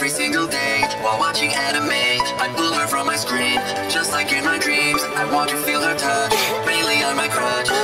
every single day while watching anime. I pull her from my screen, just like in my dreams. I want to feel her touch, mainly on my crotch.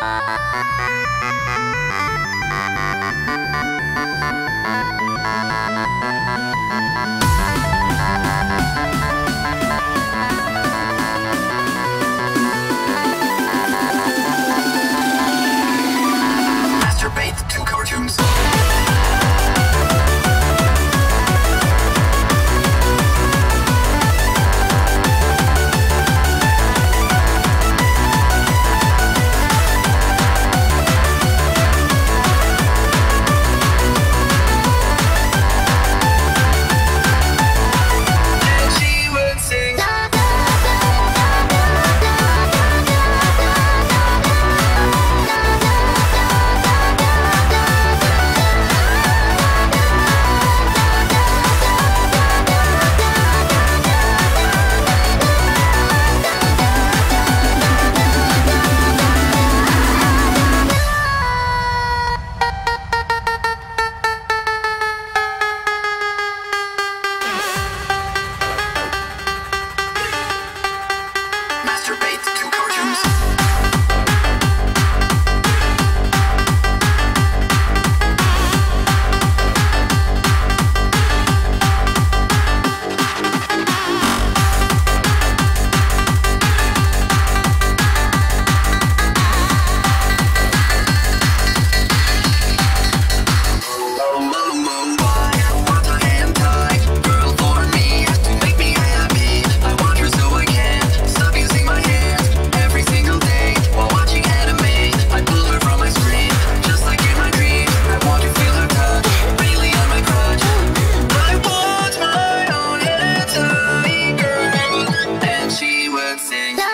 Thank you. dancing.